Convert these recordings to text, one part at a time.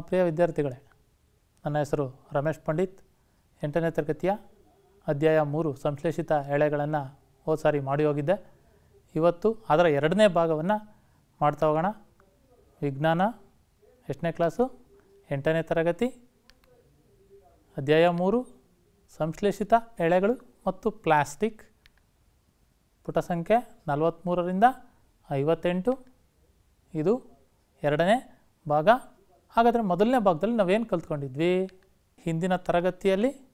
ಪ್ರಿಯ ವಿದ್ಯಾರ್ಥಿಗಳೇ, ನನ್ನ ಹೆಸರು ರಮೇಶ್ ಪಂಡಿತ್. ಎಂಟನೇ ತರಗತಿಯ ಅಧ್ಯಾಯ ಮೂರು ಸಂಶ್ಲೇಷಿತ ಎಳೆಗಳನ್ನು ಹೋದ ಸಾರಿ ಮಾಡಿ ಹೋಗಿದ್ದೆ. ಇವತ್ತು ಅದರ ಎರಡನೇ ಭಾಗವನ್ನು ಮಾಡ್ತಾ ಹೋಗೋಣ. ವಿಜ್ಞಾನ, ಎಷ್ಟನೇ ಕ್ಲಾಸು? ಎಂಟನೇ ತರಗತಿ. ಅಧ್ಯಾಯ ಮೂರು, ಸಂಶ್ಲೇಷಿತ ಎಳೆಗಳು ಮತ್ತು ಪ್ಲಾಸ್ಟಿಕ್. ಪುಟ ಸಂಖ್ಯೆ ನಲವತ್ತ್ಮೂರರಿಂದ ಐವತ್ತೆಂಟು. ಇದು ಎರಡನೇ ಭಾಗ. ಹಾಗಾದರೆ ಮೊದಲನೇ ಭಾಗದಲ್ಲಿ ನಾವೇನು ಕಲ್ತ್ಕೊಂಡಿದ್ವಿ? ಹಿಂದಿನ ತರಗತಿಯಲ್ಲಿ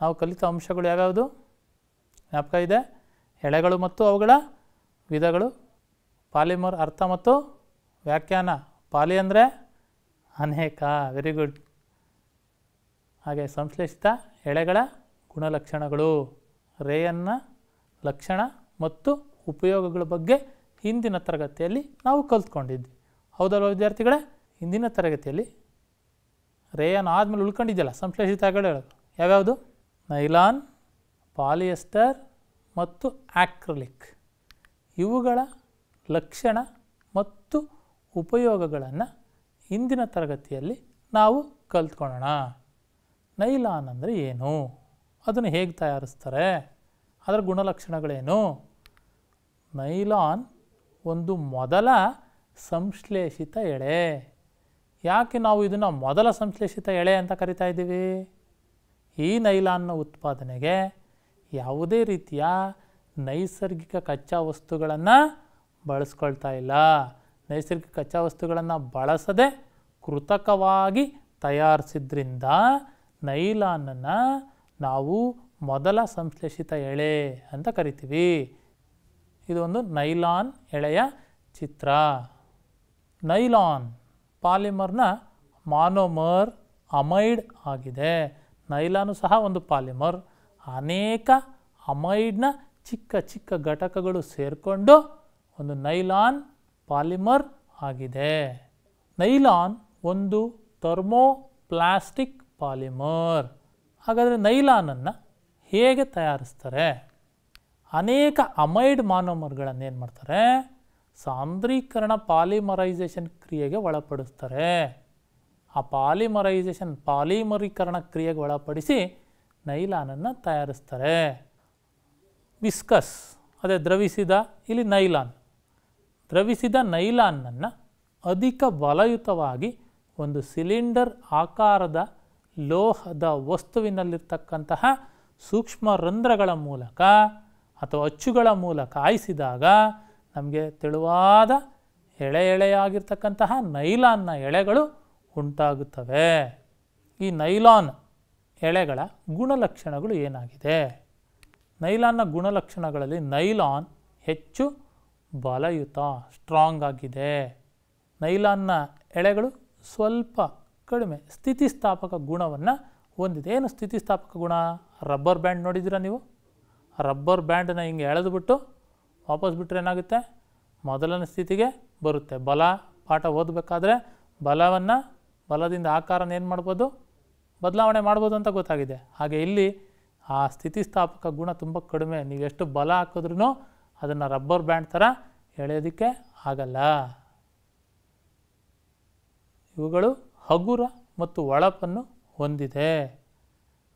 ನಾವು ಕಲಿತ ಅಂಶಗಳು ಯಾವ್ಯಾವುದು? ಜ್ಞಾಪಕ ಇದೆ. ಎಳೆಗಳು ಮತ್ತು ಅವುಗಳ ವಿಧಗಳು, ಪಾಲಿಮರ್, ಅರ್ಥ ಮತ್ತು ವ್ಯಾಖ್ಯಾನ. ಪಾಲಿ ಅಂದರೆ ಅನೇಕ. ವೆರಿ ಗುಡ್ ಹಾಗೆ ಸಂಶ್ಲೇಷಿತ ಎಳೆಗಳ ಗುಣಲಕ್ಷಣಗಳು. ರೇಯನ್ನ ಲಕ್ಷಣ ಮತ್ತು ಉಪಯೋಗಗಳ ಬಗ್ಗೆ ಹಿಂದಿನ ತರಗತಿಯಲ್ಲಿ ನಾವು ಕಲ್ತ್ಕೊಂಡಿದ್ವಿ. ಹೌದಲ್ವ ವಿದ್ಯಾರ್ಥಿಗಳೇ? ಹಿಂದಿನ ತರಗತಿಯಲ್ಲಿ ರೇಯನ್ ಆದಮೇಲೆ ಉಳ್ಕೊಂಡಿದ್ದಲ್ಲ ಸಂಶ್ಲೇಷಿತ ಹೇಳೋದು. ಯಾವ್ಯಾವುದು? ನೈಲಾನ್, ಪಾಲಿಯೆಸ್ಟರ್ ಮತ್ತು ಆಕ್ರಲಿಕ್. ಇವುಗಳ ಲಕ್ಷಣ ಮತ್ತು ಉಪಯೋಗಗಳನ್ನು ಇಂದಿನ ತರಗತಿಯಲ್ಲಿ ನಾವು ಕಲ್ತ್ಕೊಳ್ಳೋಣ ನೈಲಾನ್ ಅಂದರೆ ಏನು? ಅದನ್ನು ಹೇಗೆ ತಯಾರಿಸ್ತಾರೆ? ಅದರ ಗುಣಲಕ್ಷಣಗಳೇನು? ನೈಲಾನ್ ಒಂದು ಮೊದಲ ಸಂಶ್ಲೇಷಿತ ಎಳೆ. ಯಾಕೆ ನಾವು ಇದನ್ನು ಮೊದಲ ಸಂಶ್ಲೇಷಿತ ಎಳೆ ಅಂತ ಕರಿತಾ ಇದ್ದೀವಿ? ಈ ನೈಲಾನ್ನ ಉತ್ಪಾದನೆಗೆ ಯಾವುದೇ ರೀತಿಯ ನೈಸರ್ಗಿಕ ಕಚ್ಚಾ ವಸ್ತುಗಳನ್ನು ಬಳಸ್ಕೊಳ್ತಾ ಇಲ್ಲ. ನೈಸರ್ಗಿಕ ಕಚ್ಚಾ ವಸ್ತುಗಳನ್ನು ಬಳಸದೆ ಕೃತಕವಾಗಿ ತಯಾರಿಸಿದ್ರಿಂದ ನೈಲಾನನ್ನು ನಾವು ಮೊದಲ ಸಂಶ್ಲೇಷಿತ ಎಳೆ ಅಂತ ಕರಿತೀವಿ. ಇದೊಂದು ನೈಲಾನ್ ಎಳೆಯ ಚಿತ್ರ. ನೈಲಾನ್. ಪಾಲಿಮರ್ನ ಮಾನೋಮರ್ ಅಮೈಡ್ ಆಗಿದೆ. ನೈಲಾನು ಸಹ ಒಂದು ಪಾಲಿಮರ್. ಅನೇಕ ಅಮೈಡ್ನ ಚಿಕ್ಕ ಚಿಕ್ಕ ಘಟಕಗಳು ಸೇರಿಕೊಂಡು ಒಂದು ನೈಲಾನ್ ಪಾಲಿಮರ್ ಆಗಿದೆ. ನೈಲಾನ್ ಒಂದು ಥರ್ಮೋ ಪ್ಲಾಸ್ಟಿಕ್ ಪಾಲಿಮರ್. ಹಾಗಾದರೆ ನೈಲಾನನ್ನು ಹೇಗೆ ತಯಾರಿಸ್ತಾರೆ? ಅನೇಕ ಅಮೈಡ್ ಮಾನೋಮರ್ಗಳನ್ನು ಏನು ಮಾಡ್ತಾರೆ ಸಾಂದ್ರೀಕರಣ ಪಾಲಿಮರೈಸೇಷನ್ ಕ್ರಿಯೆಗೆ ಒಳಪಡಿಸ್ತಾರೆ. ಆ ಪಾಲಿಮರೈಸೇಷನ್ ಪಾಲಿಮರೀಕರಣ ಕ್ರಿಯೆಗೆ ಒಳಪಡಿಸಿ ನೈಲಾನನ್ನು ತಯಾರಿಸ್ತಾರೆ. ವಿಸ್ಕಸ್, ಅದೇ ದ್ರವಿಸಿದ ಇಲ್ಲಿ ನೈಲಾನ್. ದ್ರವಿಸಿದ ನೈಲಾನನ್ನು ಅಧಿಕ ಬಲಯುತವಾಗಿ ಒಂದು ಸಿಲಿಂಡರ್ ಆಕಾರದ ಲೋಹದ ವಸ್ತುವಿನಲ್ಲಿರ್ತಕ್ಕಂತಹ ಸೂಕ್ಷ್ಮ ರಂಧ್ರಗಳ ಮೂಲಕ ಅಥವಾ ಅಚ್ಚುಗಳ ಮೂಲಕ ಆಯಿಸಿದಾಗ ನಮಗೆ ತೆಳುವಾದ ಎಳೆ ಎಳೆಯಾಗಿರ್ತಕ್ಕಂತಹ ನೈಲಾನ್ನ ಎಳೆಗಳು ಉಂಟಾಗುತ್ತವೆ. ಈ ನೈಲಾನ್ ಎಳೆಗಳ ಗುಣಲಕ್ಷಣಗಳು ಏನಾಗಿದೆ? ನೈಲಾನ್ನ ಗುಣಲಕ್ಷಣಗಳಲ್ಲಿ ನೈಲಾನ್ ಹೆಚ್ಚು ಬಲಯುತ ಸ್ಟ್ರಾಂಗ್ ಆಗಿದೆ. ನೈಲಾನ್ನ ಎಳೆಗಳು ಸ್ವಲ್ಪ ಕಡಿಮೆ ಸ್ಥಿತಿಸ್ಥಾಪಕ ಗುಣವನ್ನು ಹೊಂದಿದೆ. ಏನು ಸ್ಥಿತಿಸ್ಥಾಪಕ ಗುಣ? ರಬ್ಬರ್ ಬ್ಯಾಂಡ್ ನೋಡಿದ್ದೀರಾ ನೀವು? ರಬ್ಬರ್ ಬ್ಯಾಂಡನ್ನು ಹಿಂಗೆ ಎಳೆದುಬಿಟ್ಟು ವಾಪಸ್ ಬಿಟ್ಟರೆ ಏನಾಗುತ್ತೆ? ಮೊದಲನೇ ಸ್ಥಿತಿಗೆ ಬರುತ್ತೆ. ಬಲ ಪಾಠ ಓದಬೇಕಾದ್ರೆ ಬಲವನ್ನು ಬಲದಿಂದ ಆಕಾರನ ಏನು ಮಾಡ್ಬೋದು? ಬದಲಾವಣೆ ಮಾಡ್ಬೋದು ಅಂತ ಗೊತ್ತಾಗಿದೆ. ಹಾಗೆ ಇಲ್ಲಿ ಆ ಸ್ಥಿತಿಸ್ಥಾಪಕ ಗುಣ ತುಂಬ ಕಡಿಮೆ. ನೀವು ಎಷ್ಟು ಬಲ ಹಾಕಿದ್ರೂ ಅದನ್ನು ರಬ್ಬರ್ ಬ್ಯಾಂಡ್ ಥರ ಎಳೆಯೋದಕ್ಕೆ ಆಗಲ್ಲ. ಇವುಗಳು ಹಗುರ ಮತ್ತು ಒಳಪನ್ನು ಹೊಂದಿದೆ.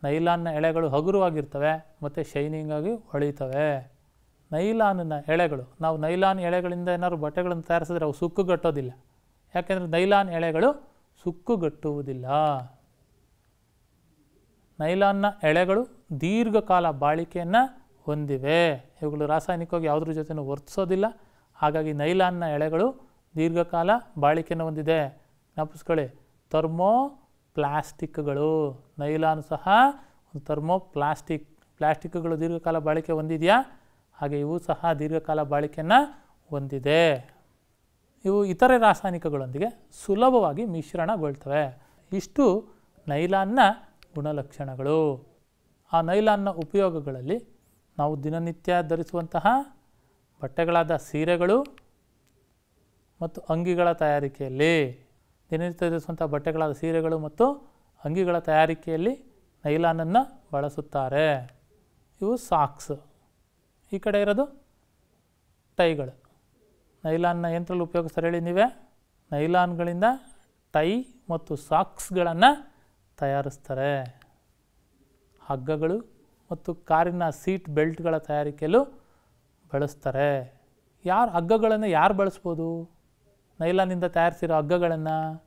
ನೈಲಾನ್ನ ಎಳೆಗಳು ಹಗುರವಾಗಿರ್ತವೆ, ಮತ್ತು ಶೈನಿಂಗಾಗಿ ಹೊಳಿತವೆ. ನೈಲಾನಿನ ಎಳೆಗಳು. ನಾವು ನೈಲಾನ್ ಎಳೆಗಳಿಂದ ಏನಾದ್ರು ಬಟ್ಟೆಗಳನ್ನು ತಯಾರಿಸಿದ್ರೆ ಅವು ಸುಕ್ಕುಗಟ್ಟೋದಿಲ್ಲ ಯಾಕೆಂದರೆ ನೈಲಾನ್ ಎಳೆಗಳು ಸುಕ್ಕುಗಟ್ಟುವುದಿಲ್ಲ ನೈಲಾನ್ನ ಎಳೆಗಳು ದೀರ್ಘಕಾಲ ಬಾಳಿಕೆಯನ್ನು ಹೊಂದಿವೆ. ಇವುಗಳು ರಾಸಾಯನಿಕವಾಗಿ ಯಾವುದ್ರ ಜೊತೆನೂ ವರ್ತಿಸೋದಿಲ್ಲ. ಹಾಗಾಗಿ ನೈಲಾನ್ನ ಎಳೆಗಳು ದೀರ್ಘಕಾಲ ಬಾಳಿಕೆಯನ್ನು ಹೊಂದಿದೆ. ಜ್ಞಾಪಿಸ್ಕೊಳ್ಳಿ ಥರ್ಮೋ ಪ್ಲಾಸ್ಟಿಕ್ಗಳು ನೈಲಾನ್ ಸಹ ಒಂದು ಥರ್ಮೋ ಪ್ಲಾಸ್ಟಿಕ್ ಪ್ಲಾಸ್ಟಿಕ್ಗಳು ದೀರ್ಘಕಾಲ ಬಾಳಿಕೆ ಹೊಂದಿದೆಯಾ? ಹಾಗೆ ಇವು ಸಹ ದೀರ್ಘಕಾಲ ಬಾಳಿಕೆಯನ್ನು ಹೊಂದಿದೆ. ಇವು ಇತರೆ ರಾಸಾಯನಿಕಗಳೊಂದಿಗೆ ಸುಲಭವಾಗಿ ಮಿಶ್ರಣಗೊಳ್ತವೆ. ಇಷ್ಟು ನೈಲಾನ್ನ ಗುಣಲಕ್ಷಣಗಳು. ಆ ನೈಲಾನ್ನ ಉಪಯೋಗಗಳಲ್ಲಿ ನಾವು ದಿನನಿತ್ಯ ಧರಿಸುವಂತಹ ಬಟ್ಟೆಗಳಾದ ಸೀರೆಗಳು ಮತ್ತು ಅಂಗಿಗಳ ತಯಾರಿಕೆಯಲ್ಲಿ, ದಿನನಿತ್ಯ ಧರಿಸುವಂಥ ಬಟ್ಟೆಗಳಾದ ಸೀರೆಗಳು ಮತ್ತು ಅಂಗಿಗಳ ತಯಾರಿಕೆಯಲ್ಲಿ ನೈಲಾನನ್ನು ಬಳಸುತ್ತಾರೆ. ಇವು ಸಾಕ್ಸ್. ಈ ಕಡೆ ಇರೋದು ಟೈಗಳು. ನೈಲಾನ್ನ ಯಂತ್ರದಲ್ಲಿ ಉಪಯೋಗಿಸ್ತಾರೆ ಹೇಳಿ ನೀವೇ. ನೈಲಾನ್ಗಳಿಂದ ಟೈ ಮತ್ತು ಸಾಕ್ಸ್ಗಳನ್ನು ತಯಾರಿಸ್ತಾರೆ. ಹಗ್ಗಗಳು ಮತ್ತು ಕಾರಿನ ಸೀಟ್ ಬೆಲ್ಟ್ಗಳ ತಯಾರಿಕೆಯಲ್ಲೂ ಬಳಸ್ತಾರೆ. ಯಾರು ಹಗ್ಗಗಳನ್ನು ಯಾರು ಬಳಸ್ಬೋದು? ನೈಲಾನಿಂದ ತಯಾರಿಸಿರೋ ಹಗ್ಗಗಳನ್ನು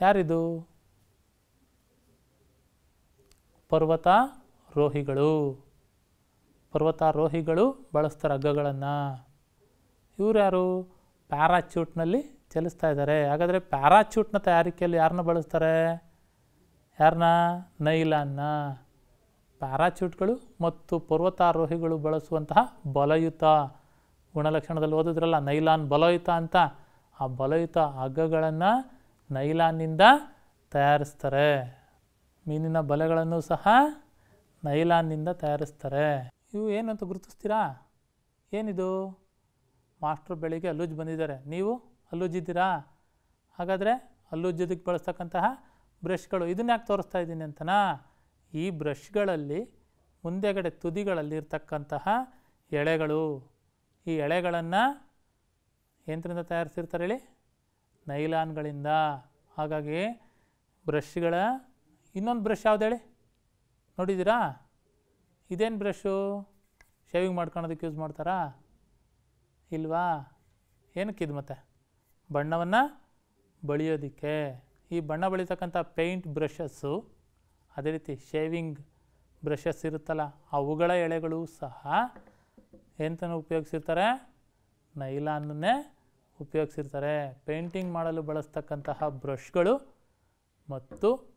ಯಾರಿದು? ಪರ್ವತಾರೋಹಿಗಳು. ಪರ್ವತಾರೋಹಿಗಳು ಬಳಸ್ತಾರೆ ಹಗ್ಗಗಳನ್ನು. ಇವ್ರು ಯಾರು? ಪ್ಯಾರಾಚೂಟ್ನಲ್ಲಿ ಚಲಿಸ್ತಾ ಇದ್ದಾರೆ. ಹಾಗಾದರೆ ಪ್ಯಾರಾಚೂಟ್ನ ತಯಾರಿಕೆಯಲ್ಲಿ ಯಾರನ್ನ ಬಳಸ್ತಾರೆ? ಯಾರನ್ನ ನೈಲಾನ್ನ. ಪ್ಯಾರಾಚೂಟ್ಗಳು ಮತ್ತು ಪರ್ವತಾರೋಹಿಗಳು ಬಳಸುವಂತಹ ಬಲಯುತ. ಗುಣಲಕ್ಷಣದಲ್ಲಿ ಓದಿದ್ರಲ್ಲ, ನೈಲಾನ್ ಬಲಯುತ ಅಂತ. ಆ ಬಲಯುತ ಹಗ್ಗಗಳನ್ನು ನೈಲಾನ್ನಿಂದ ತಯಾರಿಸ್ತಾರೆ. ಮೀನಿನ ಬಲೆಗಳನ್ನು ಸಹ ನೈಲಾನ್ನಿಂದ ತಯಾರಿಸ್ತಾರೆ. ಇವು ಏನು ಅಂತ ಗುರುತಿಸ್ತೀರಾ? ಏನಿದು? ಮಾಸ್ಟ್ರು ಬೆಳಿಗ್ಗೆ ಅಲ್ಲುಜ್ ಬಂದಿದ್ದಾರೆ. ನೀವು ಅಲ್ಲುಜ್ಜಿದ್ದೀರಾ? ಹಾಗಾದರೆ ಅಲ್ಲುಜ್ಜೋದಕ್ಕೆ ಬಳಸ್ತಕ್ಕಂತಹ ಬ್ರಷ್ಗಳು, ಇದನ್ನ ಯಾಕೆ ತೋರಿಸ್ತಾ ಇದ್ದೀನಿ ಅಂತನಾ? ಈ ಬ್ರಷ್ಗಳಲ್ಲಿ ಮುಂದೆಗಡೆ ತುದಿಗಳಲ್ಲಿ ಇರ್ತಕ್ಕಂತಹ ಎಳೆಗಳು. ಈ ಎಳೆಗಳನ್ನು ಯಂತ್ರದಿಂದ ತಯಾರಿಸಿರ್ತಾರೆ ಹೇಳಿ? ನೈಲಾನ್ಗಳಿಂದ. ಹಾಗಾಗಿ ಬ್ರಷ್ಗಳ ಇನ್ನೊಂದು ಬ್ರಷ್ ಯಾವ್ದು ಹೇಳಿ? ನೋಡಿದ್ದೀರಾ? ಇದೇನು ಬ್ರಷು? ಶೇವಿಂಗ್ ಮಾಡ್ಕೊಳೋದಕ್ಕೆ ಯೂಸ್ ಮಾಡ್ತಾರಾ? ಇಲ್ವಾ? ಏನಕ್ಕಿದು ಮತ್ತೆ? ಬಣ್ಣವನ್ನು ಬಳಿಯೋದಕ್ಕೆ. ಈ ಬಣ್ಣ ಬಳಿತಕ್ಕಂಥ ಪೇಂಟ್ ಬ್ರಷಸ್ಸು ಅದೇ ರೀತಿ ಶೇವಿಂಗ್ ಬ್ರಷಸ್ ಇರುತ್ತಲ್ಲ, ಅವುಗಳ ಎಳೆಗಳು ಸಹ ಎಂತನ ಉಪಯೋಗಿಸಿರ್ತಾರೆ? ನೈಲಾನನ್ನೇ ಉಪಯೋಗಿಸಿರ್ತಾರೆ. ಪೇಂಟಿಂಗ್ ಮಾಡಲು ಬಳಸ್ತಕ್ಕಂತಹ ಬ್ರಷ್ಗಳು ಮತ್ತು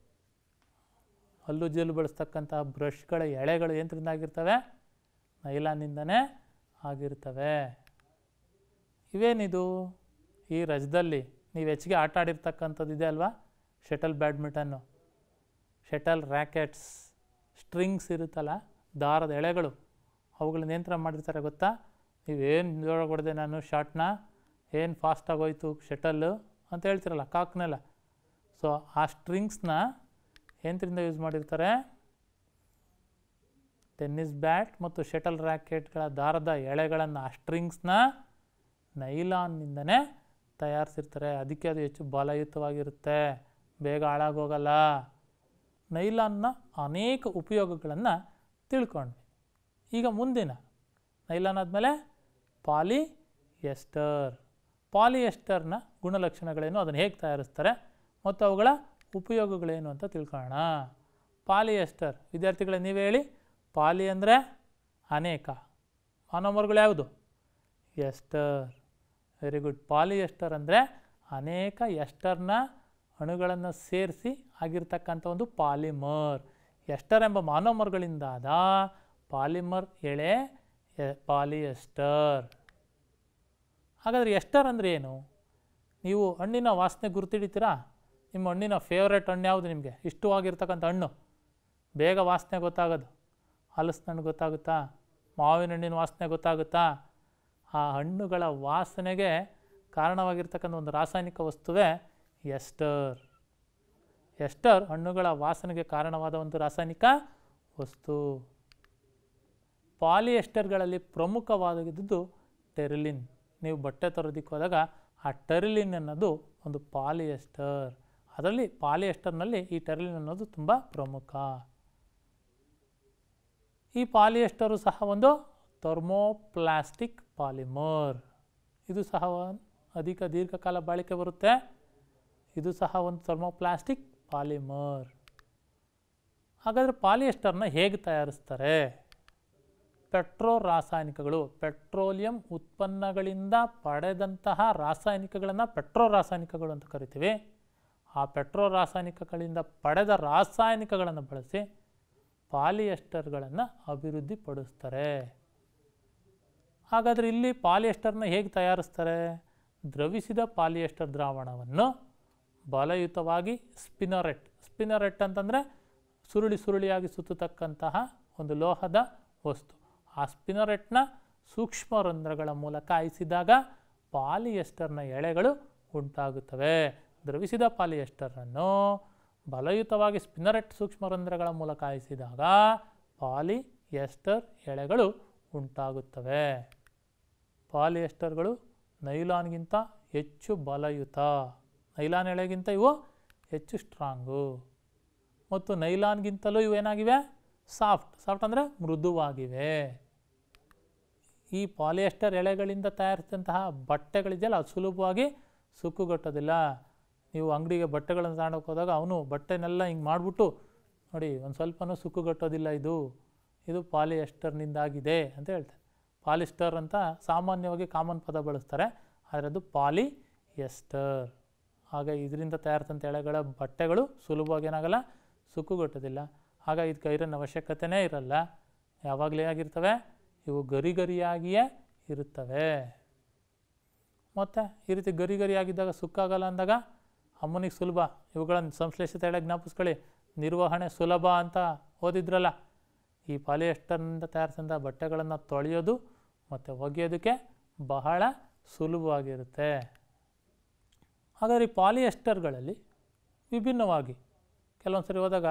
ಹಲ್ಲುಜ್ಜಲು ಬಳಸ್ತಕ್ಕಂತಹ ಬ್ರಷ್ಗಳ ಎಳೆಗಳು ಯಂತ್ರದಿಂದ ಆಗಿರ್ತವೆ ನೈಲಾನಿಂದನೇ ಆಗಿರ್ತವೆ. ಇವೇನಿದು? ಈ ರಜದಲ್ಲಿ ನೀವು ಹೆಚ್ಚಿಗೆ ಆಟ ಆಡಿರ್ತಕ್ಕಂಥದ್ದು ಇದೆ ಅಲ್ವಾ? Shuttle badminton. Shuttle rackets strings ಇರುತ್ತಲ್ಲ, ದಾರದ ಎಳೆಗಳು, ಅವುಗಳ ನಿಯಂತ್ರಣ ಮಾಡಿರ್ತಾರೆ ಗೊತ್ತಾ? ನೀವೇನು ಹೊಡೆದೆ ನಾನು ಶಾಟ್ನ, ಏನು ಫಾಸ್ಟಾಗಿ ಹೋಯ್ತು ಶಟಲ್ಲು ಅಂತ ಹೇಳ್ತಿರಲ್ಲ, ಕಾಕ್ನೆಲ್ಲ. ಸೊ, ಆ ಸ್ಟ್ರಿಂಗ್ಸ್ನ ಯಂತ್ರದಿಂದ ಯೂಸ್ ಮಾಡಿರ್ತಾರೆ? ಟೆನ್ನಿಸ್ ಬ್ಯಾಟ್ ಮತ್ತು ಶಟಲ್ ರ್ಯಾಕೆಟ್ಗಳ ದಾರದ ಎಳೆಗಳನ್ನು ಆ ಸ್ಟ್ರಿಂಗ್ಸ್ನ ನೈಲಾನ್ನಿಂದನೇ ತಯಾರಿಸಿರ್ತಾರೆ. ಅದಕ್ಕೆ ಅದು ಹೆಚ್ಚು ಬಲಯುತವಾಗಿರುತ್ತೆ. ಬೇಗ ಹಾಳಾಗೋಗಲ್ಲ. ನೈಲಾನ್ನ ಅನೇಕ ಉಪಯೋಗಗಳನ್ನು ತಿಳ್ಕೊಂಡ್ವಿ. ಈಗ ಮುಂದಿನ ನೈಲಾನ್ ಆದಮೇಲೆ ಪಾಲಿ ಎಸ್ಟರ್ ಪಾಲಿ ಎಸ್ಟರ್ನ ಗುಣಲಕ್ಷಣಗಳೇನು? ಅದನ್ನು ಹೇಗೆ ತಯಾರಿಸ್ತಾರೆ? ಮತ್ತು ಅವುಗಳ ಉಪಯೋಗಗಳೇನು ಅಂತ ತಿಳ್ಕೊಳ್ಳೋಣ. ಪಾಲಿ ಎಸ್ಟರ್ ವಿದ್ಯಾರ್ಥಿಗಳೇ ನೀವೇ ಹೇಳಿ, ಪಾಲಿ ಅಂದರೆ ಅನೇಕ. ಮಾನವರ್ಗಳು ಯಾವುದು? Ester. Very good poly ester ಅಂದರೆ ಅನೇಕ ಎಸ್ಟರ್ನ ಅಣುಗಳನ್ನು ಸೇರಿಸಿ ಆಗಿರ್ತಕ್ಕಂಥ ಒಂದು ಪಾಲಿಮರ್. ಎಸ್ಟರ್ ಎಂಬ ಮಾನೋಮರ್ಗಳಿಂದಾದ ಪಾಲಿಮರ್ ಎಳೆ ಪಾಲಿಯೆಸ್ಟರ್. ಹಾಗಾದರೆ ಎಸ್ಟರ್ ಅಂದರೆ ಏನು? ನೀವು ಹಣ್ಣಿನ ವಾಸನೆ ಗುರುತಿಡಿತೀರಾ? ನಿಮ್ಮ ಹಣ್ಣಿನ ಫೇವ್ರೇಟ್ ಹಣ್ಣು ಯಾವುದು ನಿಮಗೆ? ಇಷ್ಟವಾಗಿರ್ತಕ್ಕಂಥ ಹಣ್ಣು. ಬೇಗ ವಾಸನೆ ಗೊತ್ತಾಗೋದು. ಹಣ್ಣು ಗೊತ್ತಾಗುತ್ತಾ? ಮಾವಿನ ಹಣ್ಣಿನ ವಾಸನೆ ಗೊತ್ತಾಗುತ್ತಾ? ಆ ಹಣ್ಣುಗಳ ವಾಸನೆಗೆ ಕಾರಣವಾಗಿರ್ತಕ್ಕಂಥ ಒಂದು ರಾಸಾಯನಿಕ ವಸ್ತುವೇ ಎಸ್ಟರ್. ಎಸ್ಟರ್ ಹಣ್ಣುಗಳ ವಾಸನೆಗೆ ಕಾರಣವಾದ ಒಂದು ರಾಸಾಯನಿಕ ವಸ್ತು. ಪಾಲಿಯೆಸ್ಟರ್ಗಳಲ್ಲಿ ಪ್ರಮುಖವಾದದ್ದು ಟೆರಿಲಿನ್. ನೀವು ಬಟ್ಟೆ ತರೋದಕ್ಕೆ ಹೋದಾಗ ಆ ಟೆರಿಲಿನ್ ಅನ್ನೋದು ಒಂದು ಪಾಲಿಯೆಸ್ಟರ್. ಅದರಲ್ಲಿ ಪಾಲಿಯೆಸ್ಟರ್ನಲ್ಲಿ ಈ ಟೆರಲಿನ್ ಅನ್ನೋದು ತುಂಬ ಪ್ರಮುಖ. ಈ ಪಾಲಿಯೆಸ್ಟರು ಸಹ ಒಂದು ಥರ್ಮೋಪ್ಲಾಸ್ಟಿಕ್ ಪಾಲಿಮರ್. ಇದು ಸಹ ಅಧಿಕ ದೀರ್ಘಕಾಲ ಬಾಳಿಕೆ ಬರುತ್ತೆ. ಇದು ಸಹ ಒಂದು ಥರ್ಮೋಪ್ಲಾಸ್ಟಿಕ್ ಪಾಲಿಮರ್. ಹಾಗಾದರೆ ಪಾಲಿಯೆಸ್ಟರ್ನ ಹೇಗೆ ತಯಾರಿಸ್ತಾರೆ? ಪೆಟ್ರೋ ರಾಸಾಯನಿಕಗಳು, ಪೆಟ್ರೋಲಿಯಂ ಉತ್ಪನ್ನಗಳಿಂದ ಪಡೆದಂತಹ ರಾಸಾಯನಿಕಗಳನ್ನು ಪೆಟ್ರೋ ರಾಸಾಯನಿಕಗಳು ಅಂತ ಕರಿತೀವಿ. ಆ ಪೆಟ್ರೋ ರಾಸಾಯನಿಕಗಳಿಂದ ಪಡೆದ ರಾಸಾಯನಿಕಗಳನ್ನು ಬಳಸಿ ಪಾಲಿಯೆಸ್ಟರ್ಗಳನ್ನು ಅಭಿವೃದ್ಧಿಪಡಿಸ್ತಾರೆ. ಹಾಗಾದರೆ ಇಲ್ಲಿ ಪಾಲಿಯೆಸ್ಟರ್ನ ಹೇಗೆ ತಯಾರಿಸ್ತಾರೆ? ದ್ರವಿಸಿದ ಪಾಲಿಯೆಸ್ಟರ್ ದ್ರಾವಣವನ್ನು ಬಲಯುತವಾಗಿ ಸ್ಪಿನರೆಟ್ ಸ್ಪಿನರೆಟ್ ಅಂತಂದರೆ ಸುರುಳಿ ಸುರುಳಿಯಾಗಿ ಸುತ್ತತಕ್ಕಂತಹ ಒಂದು ಲೋಹದ ವಸ್ತು. ಆ ಸ್ಪಿನರೆಟ್ನ ಸೂಕ್ಷ್ಮ ರಂಧ್ರಗಳ ಮೂಲಕ ಆಯಿಸಿದಾಗ ಪಾಲಿಯೆಸ್ಟರ್ನ ಎಳೆಗಳು ಉಂಟಾಗುತ್ತವೆ. ದ್ರವಿಸಿದ ಪಾಲಿಯೆಸ್ಟರನ್ನು ಬಲಯುತವಾಗಿ ಸ್ಪಿನರೆಟ್ ಸೂಕ್ಷ್ಮ ರಂಧ್ರಗಳ ಮೂಲಕ ಹಾಯಿಸಿದಾಗ ಪಾಲಿಯೆಸ್ಟರ್ ಎಳೆಗಳು ಉಂಟಾಗುತ್ತವೆ. ಪಾಲಿಯೆಸ್ಟರ್ಗಳು ನೈಲಾನ್ಗಿಂತ ಹೆಚ್ಚು ಬಲಯುತ. ನೈಲಾನ್ ಎಳೆಗಿಂತ ಇವು ಹೆಚ್ಚು ಸ್ಟ್ರಾಂಗು. ಮತ್ತು ನೈಲಾನ್ಗಿಂತಲೂ ಇವೇನಾಗಿವೆ ಸಾಫ್ಟ್. ಸಾಫ್ಟ್ ಅಂದರೆ ಮೃದುವಾಗಿವೆ. ಈ ಪಾಲಿಯೆಸ್ಟರ್ ಎಳೆಗಳಿಂದ ತಯಾರಿಸಿದಂತಹ ಬಟ್ಟೆಗಳಿದೆಯಲ್ಲ, ಅದು ಸುಲಭವಾಗಿ ಸುಕ್ಕುಗಟ್ಟೋದಿಲ್ಲ. ನೀವು ಅಂಗಡಿಗೆ ಬಟ್ಟೆಗಳನ್ನು ತಗೊಂಡೋಗಿ ಹೋದಾಗ ಅವನು ಬಟ್ಟೆನೆಲ್ಲ ಹಿಂಗೆ ಮಾಡಿಬಿಟ್ಟು, ನೋಡಿ, ಒಂದು ಸ್ವಲ್ಪನೂ ಸುಕ್ಕುಗಟ್ಟೋದಿಲ್ಲ ಇದು. ಇದು ಪಾಲಿಯೆಸ್ಟರ್ನಿಂದಾಗಿದೆ ಅಂತ ಹೇಳ್ತಾರೆ ಪಾಲಿಸ್ಟರ್ ಅಂತ ಸಾಮಾನ್ಯವಾಗಿ ಕಾಮನ್ ಪದ ಬಳಸ್ತಾರೆ, ಆದರೆ ಅದು ಪಾಲಿ ಎಸ್ಟರ್ ಆಗ ಇದರಿಂದ ತಯಾರಿಸಿದಂಥ ಎಳೆಗಳ ಬಟ್ಟೆಗಳು ಸುಲಭವಾಗಿ ಏನಾಗಲ್ಲ ಸುಕ್ಕುಗಟ್ಟೋದಿಲ್ಲ ಆಗ ಇದಕ್ಕೆ ಐರನ್ ಅವಶ್ಯಕತೆಯೇ ಇರಲ್ಲ. ಯಾವಾಗಲೇ ಆಗಿರ್ತವೆ, ಇವು ಗರಿ ಗರಿಯಾಗಿಯೇ ಇರುತ್ತವೆ. ಮತ್ತು ಈ ರೀತಿ ಗರಿ ಗರಿಯಾಗಿದ್ದಾಗ ಸುಕ್ಕಾಗಲ್ಲ ಅಂದಾಗ ಅಮ್ಮನಿಗೆ ಸುಲಭ. ಇವುಗಳನ್ನು ಸಂಶ್ಲೇಷಿತ ಹೇಳಿ ಜ್ಞಾಪಿಸ್ಕೊಳ್ಳಿ. ನಿರ್ವಹಣೆ ಸುಲಭ ಅಂತ ಓದಿದ್ರಲ್ಲ. ಈ ಪಾಲಿಯೆಸ್ಟರ್ನಿಂದ ತಯಾರಿಸಿದ ಬಟ್ಟೆಗಳನ್ನು ತೊಳೆಯೋದು ಮತ್ತು ಒಗೆಯೋದಕ್ಕೆ ಬಹಳ ಸುಲಭವಾಗಿರುತ್ತೆ. ಹಾಗಾದ್ರೆ ಈ ಪಾಲಿಯೆಸ್ಟರ್ಗಳಲ್ಲಿ ವಿಭಿನ್ನವಾಗಿ ಕೆಲವೊಂದು ಸರಿ ಹೋದಾಗ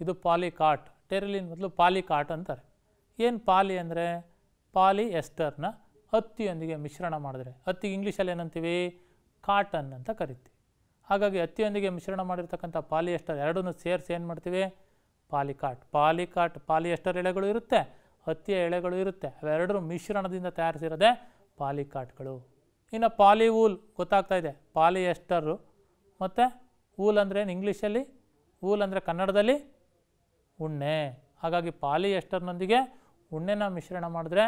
ಇದು ಪಾಲಿಕಾಟ್, ಟೆರಿಲಿನ್ ಮೊದಲು ಪಾಲಿಕಾಟ್ ಅಂತಾರೆ. ಏನು ಪಾಲಿ ಅಂದರೆ? ಪಾಲಿ ಎಸ್ಟರ್ನ ಹತ್ತಿಯೊಂದಿಗೆ ಮಿಶ್ರಣ ಮಾಡಿದ್ರೆ. ಹತ್ತಿಗೆ ಇಂಗ್ಲೀಷಲ್ಲಿ ಏನಂತೀವಿ? ಕಾಟನ್ ಅಂತ ಕರಿತೀವಿ. ಹಾಗಾಗಿ ಹತ್ತಿಯೊಂದಿಗೆ ಮಿಶ್ರಣ ಮಾಡಿರ್ತಕ್ಕಂಥ ಪಾಲಿಯೆಸ್ಟರ್ ಎರಡನ್ನೂ ಸೇರಿಸಿ ಏನು ಮಾಡ್ತೀವಿ? ಪಾಲಿಕಾಟ್. ಪಾಲಿಕಾಟ್, ಪಾಲಿಯೆಸ್ಟರ್ ಎಳೆಗಳು ಇರುತ್ತೆ ಹತ್ತಿಯ ಎಳೆಗಳು ಇರುತ್ತೆ. ಅವೆರಡರ ಮಿಶ್ರಣದಿಂದ ತಯಾರಿಸಿರೋದೆ ಪಾಲಿಕಾಟ್ಗಳು. ಇನ್ನು ಪಾಲಿ ಊಲ್ ಗೊತ್ತಾಗ್ತಾ ಇದೆ. ಪಾಲಿಯೆಸ್ಟರು ಮತ್ತು ಊಲ್ ಅಂದರೆ ಏನು ಇಂಗ್ಲೀಷಲ್ಲಿ? ಊಲ್ ಅಂದರೆ ಕನ್ನಡದಲ್ಲಿ ಉಣ್ಣೆ. ಹಾಗಾಗಿ ಪಾಲಿಯೆಸ್ಟರ್ನೊಂದಿಗೆ ಉಣ್ಣೆನ ಮಿಶ್ರಣ ಮಾಡಿದ್ರೆ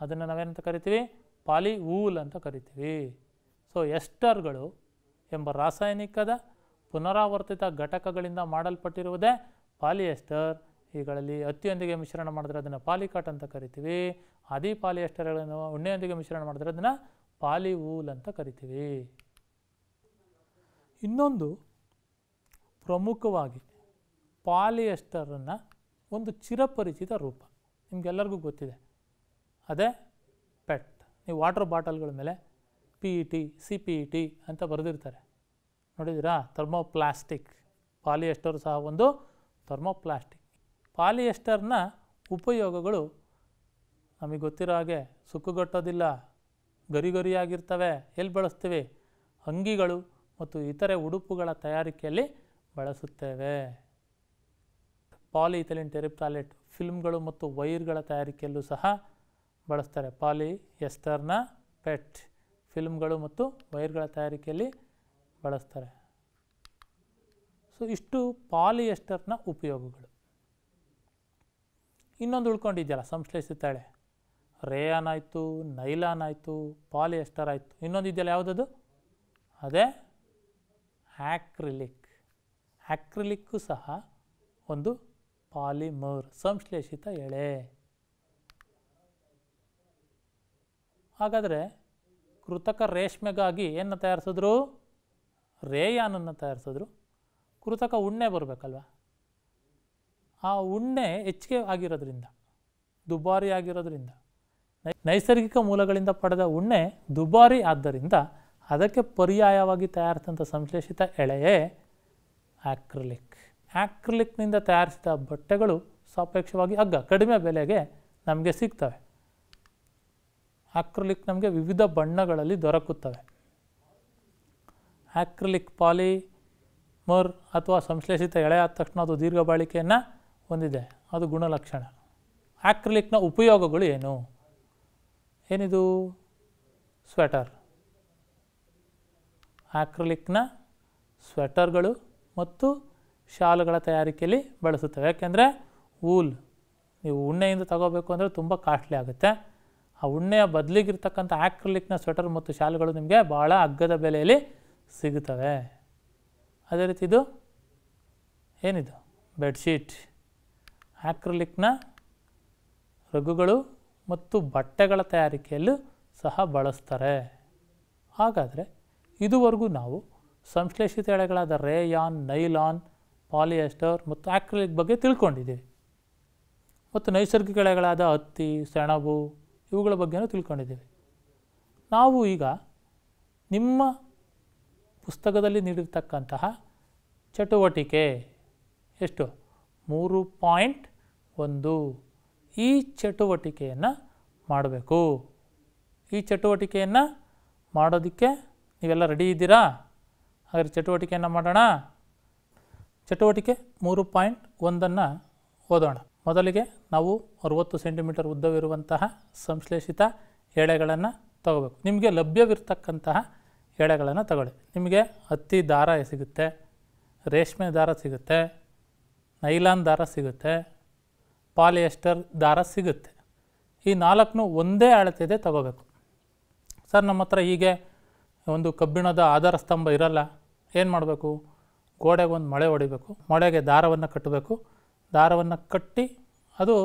ಅದನ್ನು ನಾವೇನಂತ ಕರಿತೀವಿ? ಪಾಲಿ ಊಲ್ ಅಂತ ಕರಿತೀವಿ. ಸೊ ಎಸ್ಟರ್ಗಳು ಎಂಬ ರಾಸಾಯನಿಕದ ಪುನರಾವರ್ತಿತ ಘಟಕಗಳಿಂದ ಮಾಡಲ್ಪಟ್ಟಿರುವುದೇ ಪಾಲಿಯೆಸ್ಟರ್. ಇವುಗಳಲ್ಲಿ ಹತ್ತಿಯೊಂದಿಗೆ ಮಿಶ್ರಣ ಮಾಡಿದ್ರೆ ಅದನ್ನು ಪಾಲಿಕಾಟ್ ಅಂತ ಕರಿತೀವಿ. ಅದಿ ಪಾಲಿಯೆಸ್ಟರ್ಗಳನ್ನು ಉಣ್ಣೆಯೊಂದಿಗೆ ಮಿಶ್ರಣ ಮಾಡಿದ್ರೆ ಅದನ್ನು ಪಾಲಿವೂಲ್ ಅಂತ ಕರಿತೀವಿ. ಇನ್ನೊಂದು ಪ್ರಮುಖವಾಗಿ ಪಾಲಿಯೆಸ್ಟರನ್ನು ಒಂದು ಚಿರಪರಿಚಿತ ರೂಪ. ನಿಮಗೆಲ್ಲರಿಗೂ ಗೊತ್ತಿದೆ. ಅದೇ ಪೆಟ್. ನೀವು ವಾಟರ್ ಬಾಟಲ್ಗಳ ಮೇಲೆ P E T C P E T ಅಂತ ಬರೆದಿರ್ತಾರೆ. ನೋಡಿದ್ದೀರಾ? ಥರ್ಮೋಪ್ಲಾಸ್ಟಿಕ್. ಪಾಲಿಯೆಸ್ಟರ್ ಸಹ ಒಂದು ಥರ್ಮೋಪ್ಲಾಸ್ಟಿಕ್. ಪಾಲಿಯೆಸ್ಟರ್ನ ಉಪಯೋಗಗಳು ನಮಗೆ ಗೊತ್ತಿರೋ ಹಾಗೆ ಸುಕ್ಕುಗಟ್ಟೋದಿಲ್ಲ ಗರಿ ಗರಿಯಾಗಿರ್ತವೆ ಎಲ್ಲಿ ಬಳಸ್ತೀವಿ? ಅಂಗಿಗಳು ಮತ್ತು ಇತರೆ ಉಡುಪುಗಳ ತಯಾರಿಕೆಯಲ್ಲಿ ಬಳಸುತ್ತೇವೆ. ಪಾಲಿಥಲಿನ್ ಟೆರಿಪ್ಟಾಲೆಟ್ ಫಿಲ್ಮ್ಗಳು ಮತ್ತು ವೈರ್ಗಳ ತಯಾರಿಕೆಯಲ್ಲೂ ಸಹ ಬಳಸ್ತಾರೆ ಪಾಲಿ ಎಸ್ಟರ್ನ ಪೆಟ್. ಫಿಲ್ಮ್ಗಳು ಮತ್ತು ವೈರ್ಗಳ ತಯಾರಿಕೆಯಲ್ಲಿ ಬಳಸ್ತಾರೆ. ಸೊ, ಇಷ್ಟು ಪಾಲಿಯೆಸ್ಟರ್ನ ಉಪಯೋಗಗಳು. ಇನ್ನೊಂದು ಉಳ್ಕೊಂಡಿದೆಯಲ್ಲ, ಸಂಶ್ಲೇಷಿತಾಳೆ. ರೇಯಾನ್ ಆಯಿತು, ನೈಲಾನ್ ಆಯಿತು, ಪಾಲಿಯೆಸ್ಟರ್ ಆಯಿತು ಇನ್ನೊಂದು ಇದೆಯಲ್ಲ ಯಾವುದದು? ಅದೇ ಆಕ್ರಿಲಿಕ್. ಆಕ್ರಿಲಿಕ್ಕು ಸಹ ಒಂದು ಪಾಲಿಮರ್, ಸಂಶ್ಲೇಷಿತ ಎಳೆ. ಹಾಗಾದರೆ ಕೃತಕ ರೇಷ್ಮೆಗಾಗಿ ಏನು ತಯಾರಿಸಿದ್ರು? ರೇಯಾನನ್ನು ತಯಾರಿಸಿದ್ರು. ಕೃತಕ ಉಣ್ಣೆ ಬರಬೇಕಲ್ವ? ಆ ಉಣ್ಣೆ ಹೆಚ್ಚಿಗೆ ಆಗಿರೋದ್ರಿಂದ, ದುಬಾರಿ ಆಗಿರೋದ್ರಿಂದ ನೈಸರ್ಗಿಕ ಮೂಲಗಳಿಂದ ಪಡೆದ ಉಣ್ಣೆ ದುಬಾರಿ ಆದ್ದರಿಂದ ಅದಕ್ಕೆ ಪರ್ಯಾಯವಾಗಿ ತಯಾರಿಸಿದಂಥ ಸಂಶ್ಲೇಷಿತ ಎಳೆಯೇ ಆಕ್ರಿಲಿಕ್. ಆಕ್ರಿಲಿಕ್ನಿಂದ ತಯಾರಿಸಿದ ಬಟ್ಟೆಗಳು ಸಾಪೇಕ್ಷವಾಗಿ ಅಗ್ಗ ಕಡಿಮೆ ಬೆಲೆಗೆ ನಮಗೆ ಸಿಗ್ತವೆ. ಆಕ್ರಿಲಿಕ್ ನಮಗೆ ವಿವಿಧ ಬಣ್ಣಗಳಲ್ಲಿ ದೊರಕುತ್ತವೆ. ಆಕ್ರಿಲಿಕ್ ಪಾಲಿಮರ್ ಅಥವಾ ಸಂಶ್ಲೇಷಿತ ಎಳೆ ಆದ ತಕ್ಷಣ ಅದು ದೀರ್ಘ ಬಾಳಿಕೆಯನ್ನು ಹೊಂದಿದೆ. ಅದು ಗುಣಲಕ್ಷಣ. ಆಕ್ರಿಲಿಕ್ನ ಉಪಯೋಗಗಳು ಏನು? ಏನಿದು? ಸ್ವೆಟರ್ ಆಕ್ರಿಲಿಕ್ನ ಸ್ವೆಟರ್ಗಳು ಮತ್ತು ಶಾಲುಗಳ ತಯಾರಿಕೆಯಲ್ಲಿ ಬಳಸುತ್ತವೆ. ಯಾಕೆಂದರೆ ಊಲ್ ನೀವು ಉಣ್ಣೆಯಿಂದ ತಗೋಬೇಕು ಅಂದರೆ ತುಂಬ ಕಾಸ್ಟ್ಲಿ ಆಗುತ್ತೆ. ಆ ಉಣ್ಣೆಯ ಬದಲಿಗಿರ್ತಕ್ಕಂಥ ಆಕ್ರಿಲಿಕ್ನ ಸ್ವೆಟರ್ ಮತ್ತು ಶಾಲುಗಳು ನಿಮಗೆ ಭಾಳ ಅಗ್ಗದ ಬೆಲೆಯಲ್ಲಿ ಸಿಗುತ್ತವೆ. ಅದೇ ರೀತಿ ಇದು ಏನಿದು? ಬೆಡ್ಶೀಟ್ ಆಕ್ರಿಲಿಕ್ನ ರಘುಗಳು ಮತ್ತು ಬಟ್ಟೆಗಳ ತಯಾರಿಕೆಯಲ್ಲೂ ಸಹ ಬಳಸ್ತಾರೆ. ಹಾಗಾದರೆ ಇದುವರೆಗೂ ನಾವು ಸಂಶ್ಲೇಷಿತ ಎಳೆಗಳಾದ ರೇಯಾನ್ ನೈಲಾನ್ ಪಾಲಿಯೆಸ್ಟರ್ ಮತ್ತು ಆಕ್ರಿಲಿಕ್ ಬಗ್ಗೆ ತಿಳ್ಕೊಂಡಿದ್ದೀವಿ. ಮತ್ತು ನೈಸರ್ಗಿಕ ಎಳೆಗಳಾದ ಹತ್ತಿ, ಸೆಣಬು ಇವುಗಳ ಬಗ್ಗೆನೂ ತಿಳ್ಕೊಂಡಿದ್ದೀವಿ. ನಾವು ಈಗ ನಿಮ್ಮ ಪುಸ್ತಕದಲ್ಲಿ ನೀಡಿರ್ತಕ್ಕಂತಹ ಚಟುವಟಿಕೆ ಎಷ್ಟು? ಮೂರು ಪಾಯಿಂಟ್ ಒಂದು. ಈ ಚಟುವಟಿಕೆಯನ್ನು ಮಾಡಬೇಕು. ಈ ಚಟುವಟಿಕೆಯನ್ನು ಮಾಡೋದಕ್ಕೆ ನೀವೆಲ್ಲ ರೆಡಿ ಇದ್ದೀರಾ? ಹಾಗಾದರೆ ಚಟುವಟಿಕೆಯನ್ನು ಮಾಡೋಣ. ಚಟುವಟಿಕೆ ಮೂರು ಪಾಯಿಂಟ್ ಒಂದನ್ನು ಓದೋಣ. ಮೊದಲಿಗೆ ನಾವು ಅರುವತ್ತು ಸೆಂಟಿಮೀಟರ್ ಉದ್ದವಿರುವಂತಹ ಸಂಶ್ಲೇಷಿತ ಎಳೆಗಳನ್ನು ತಗೋಬೇಕು. ನಿಮಗೆ ಲಭ್ಯವಿರ್ತಕ್ಕಂತಹ ಎಳೆಗಳನ್ನು ತಗೊಳ್ಳಿ. ನಿಮಗೆ ಹತ್ತಿ ದಾರ ಸಿಗುತ್ತೆ, ರೇಷ್ಮೆ ದಾರ ಸಿಗುತ್ತೆ, ನೈಲಾನ್ ದಾರ ಸಿಗುತ್ತೆ, ಪಾಲಿಯೆಸ್ಟರ್ ದಾರ ಸಿಗುತ್ತೆ. ಈ ನಾಲ್ಕನ್ನು ಒಂದೇ ಅಳತೆದೆ ತಗೋಬೇಕು. ಸರ್, ನಮ್ಮ ಹತ್ರ ಹೀಗೆ ಒಂದು ಕಬ್ಬಿಣದ ಆಧಾರ ಸ್ತಂಭ ಇರಲ್ಲ, ಏನು ಮಾಡಬೇಕು? ಗೋಡೆಗೆ ಒಂದು ಮಳೆ ಹೊಡಿಬೇಕು ಮಳೆಗೆ ದಾರವನ್ನು ಕಟ್ಟಬೇಕು. ದಾರವನ್ನು ಕಟ್ಟಿ ಅದು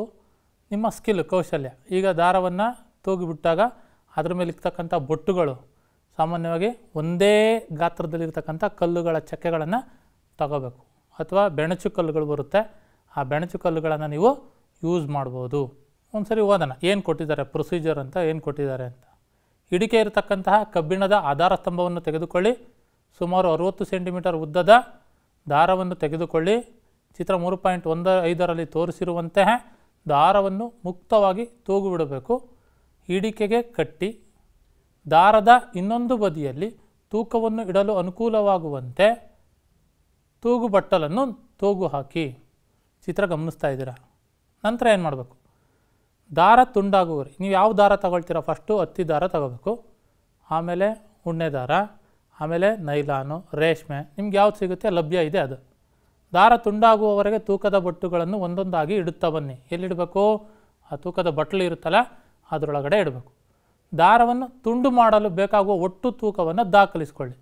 ನಿಮ್ಮ ಸ್ಕಿಲ್ ಕೌಶಲ್ಯ. ಈಗ ದಾರವನ್ನು ತೂಗಿಬಿಟ್ಟಾಗ ಅದ್ರ ಮೇಲೆ ಇರ್ತಕ್ಕಂಥ ಬೊಟ್ಟುಗಳು ಸಾಮಾನ್ಯವಾಗಿ ಒಂದೇ ಗಾತ್ರದಲ್ಲಿರ್ತಕ್ಕಂಥ ಕಲ್ಲುಗಳ ಚಕ್ಕೆಗಳನ್ನು ತಗೋಬೇಕು. ಅಥವಾ ಬೆಣಚು ಕಲ್ಲುಗಳು ಬರುತ್ತೆ. ಆ ಬೆಣಚು ಕಲ್ಲುಗಳನ್ನು ನೀವು ಯೂಸ್ ಮಾಡ್ಬೋದು. ಒಂದು ಸರಿ ಓದೋಣ. ಏನು ಕೊಟ್ಟಿದ್ದಾರೆ? ಪ್ರೊಸೀಜರ್ ಅಂತ ಏನು ಕೊಟ್ಟಿದ್ದಾರೆ ಅಂತ. ಇಡಿಕೆ ಇರತಕ್ಕಂತಹ ಕಬ್ಬಿಣದ ಆಧಾರ ಸ್ತಂಭವನ್ನು ತೆಗೆದುಕೊಳ್ಳಿ. ಸುಮಾರು ಅರುವತ್ತು ಸೆಂಟಿಮೀಟರ್ ಉದ್ದದ ದಾರವನ್ನು ತೆಗೆದುಕೊಳ್ಳಿ. ಚಿತ್ರ ಮೂರು ಪಾಯಿಂಟ್ ಒಂದ ಐದರಲ್ಲಿ ತೋರಿಸಿರುವಂತಹ ದಾರವನ್ನು ಮುಕ್ತವಾಗಿ ತೂಗು ಬಿಡಬೇಕು ಹಿಡಿಕೆಗೆ ಕಟ್ಟಿ, ದಾರದ ಇನ್ನೊಂದು ಬದಿಯಲ್ಲಿ ತೂಕವನ್ನು ಇಡಲು ಅನುಕೂಲವಾಗುವಂತೆ ತೂಗು ಬಟ್ಟಲನ್ನು ತೂಗು ಹಾಕಿ ಚಿತ್ರ ಗಮನಿಸ್ತಾ ಇದ್ದೀರಾ? ನಂತರ ಏನು ಮಾಡಬೇಕು? ದಾರ ತುಂಡಾಗುವರಿ. ನೀವು ಯಾವ ದಾರ ತಗೊಳ್ತೀರ? ಫಸ್ಟು ಹತ್ತಿ ದಾರ ತಗೋಬೇಕು. ಆಮೇಲೆ ಉಣ್ಣೆ ದಾರ, ಆಮೇಲೆ ನೈಲಾನು, ರೇಷ್ಮೆ, ನಿಮ್ಗೆ ಯಾವ್ದು ಸಿಗುತ್ತೆ? ಲಭ್ಯ ಇದೆ ಅದು. ದಾರ ತುಂಡಾಗುವವರೆಗೆ ತೂಕದ ಬಟ್ಟುಗಳನ್ನು ಒಂದೊಂದಾಗಿ ಇಡುತ್ತಾ ಬನ್ನಿ. ಎಲ್ಲಿಡಬೇಕು? ಆ ತೂಕದ ಬಟ್ಟಲು ಇರುತ್ತಲ್ಲ, ಅದರೊಳಗಡೆ ಇಡಬೇಕು. ದಾರವನ್ನು ತುಂಡು ಮಾಡಲು ಬೇಕಾಗುವ ಒಟ್ಟು ತೂಕವನ್ನು ದಾಖಲಿಸ್ಕೊಳ್ಳಿ.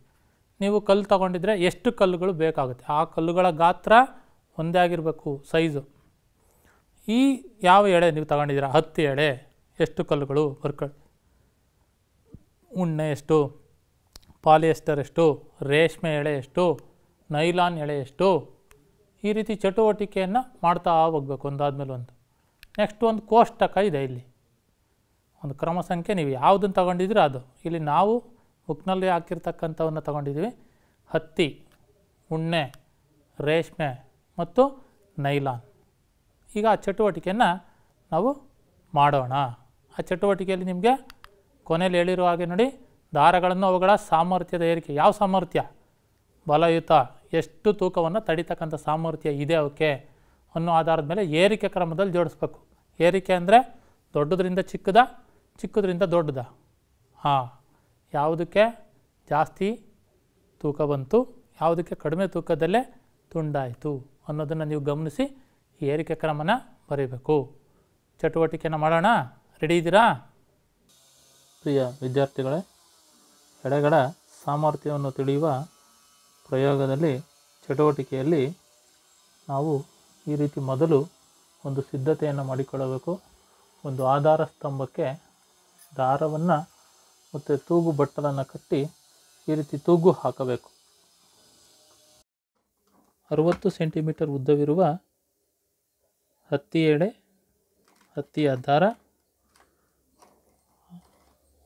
ನೀವು ಕಲ್ಲು ತಗೊಂಡಿದ್ರೆ ಎಷ್ಟು ಕಲ್ಲುಗಳು ಬೇಕಾಗುತ್ತೆ? ಆ ಕಲ್ಲುಗಳ ಗಾತ್ರ ಒಂದೇ ಆಗಿರಬೇಕು, ಸೈಜು. ಈ ಯಾವ ಎಳೆ ನೀವು ತಗೊಂಡಿದ್ದೀರ? ಹತ್ತು ಎಳೆ. ಎಷ್ಟು ಕಲ್ಲುಗಳು ಬರ್ಕೊಳ್ಳಿ ಉಣ್ಣೆ ಎಷ್ಟು? ಪಾಲಿಯೆಸ್ಟರ್ ಎಷ್ಟು? ರೇಷ್ಮೆ ಎಳೆ ಎಷ್ಟು? ನೈಲಾನ್ ಎಳೆ ಎಷ್ಟು? ಈ ರೀತಿ ಚಟುವಟಿಕೆಯನ್ನು ಮಾಡ್ತಾ ಹೋಗ್ಬೇಕು ಒಂದಾದಮೇಲೆ ಒಂದು. ನೆಕ್ಸ್ಟ್ ಒಂದು ಕೋಷ್ಟಕ ಇದೆ ಇಲ್ಲಿ. ಒಂದು ಕ್ರಮ ಸಂಖ್ಯೆ, ನೀವು ಯಾವುದನ್ನು ತಗೊಂಡಿದ್ದೀರೋ ಅದು. ಇಲ್ಲಿ ನಾವು ಬುಕ್ನಲ್ಲಿ ಹಾಕಿರ್ತಕ್ಕಂಥವನ್ನು ತಗೊಂಡಿದ್ದೀವಿ. ಹತ್ತಿ, ಉಣ್ಣೆ, ರೇಷ್ಮೆ ಮತ್ತು ನೈಲಾನ್. ಈಗ ಆ ಚಟುವಟಿಕೆಯನ್ನು ನಾವು ಮಾಡೋಣ. ಆ ಚಟುವಟಿಕೆಯಲ್ಲಿ ನಿಮಗೆ ಕೊನೆಯಲ್ಲಿ ಹೇಳಿರೋ ಹಾಗೆ ನೋಡಿ, ದಾರಗಳನ್ನು ಅವುಗಳ ಸಾಮರ್ಥ್ಯದ ಏರಿಕೆ. ಯಾವ ಸಾಮರ್ಥ್ಯ? ಬಲಯುತ ಎಷ್ಟು ತೂಕವನ್ನು ತಡಿತಕ್ಕಂಥ ಸಾಮರ್ಥ್ಯ ಇದೆ ಅವಕ್ಕೆ ಅನ್ನೋ ಆಧಾರದ ಮೇಲೆ ಏರಿಕೆ ಕ್ರಮದಲ್ಲಿ ಜೋಡಿಸ್ಬೇಕು. ಏರಿಕೆ ಅಂದರೆ ದೊಡ್ಡದ್ರಿಂದ ಚಿಕ್ಕದ, ಚಿಕ್ಕದ್ರಿಂದ ದೊಡ್ಡದ. ಹಾಂ, ಯಾವುದಕ್ಕೆ ಜಾಸ್ತಿ ತೂಕ ಬಂತು, ಯಾವುದಕ್ಕೆ ಕಡಿಮೆ ತೂಕದಲ್ಲೇ ತುಂಡಾಯಿತು ಅನ್ನೋದನ್ನು ನೀವು ಗಮನಿಸಿ ಏರಿಕೆ ಕ್ರಮನ ಬರೀಬೇಕು. ಚಟುವಟಿಕೆನ ಮಾಡೋಣ? ರೆಡಿ ಇದ್ದೀರಾ? ಪ್ರಿಯ ವಿದ್ಯಾರ್ಥಿಗಳೇ, ಎಡಗಡ ಸಾಮರ್ಥ್ಯವನ್ನು ತಿಳಿಯುವ ಪ್ರಯೋಗದಲ್ಲಿ ಚಟುವಟಿಕೆಯಲ್ಲಿ ನಾವು ಈ ರೀತಿ ಮೊದಲು ಒಂದು ಸಿದ್ಧತೆಯನ್ನು ಮಾಡಿಕೊಳ್ಳಬೇಕು. ಒಂದು ಆಧಾರ ಸ್ತಂಭಕ್ಕೆ ದಾರವನ್ನು ಮತ್ತು ತೂಗು ಬಟ್ಟಲನ್ನು ಕಟ್ಟಿ ಈ ರೀತಿ ತೂಗು ಹಾಕಬೇಕು. ಅರುವತ್ತು ಸೆಂಟಿಮೀಟರ್ ಉದ್ದವಿರುವ ಹತ್ತಿ ಎಡೆ, ಹತ್ತಿಯ ದಾರ,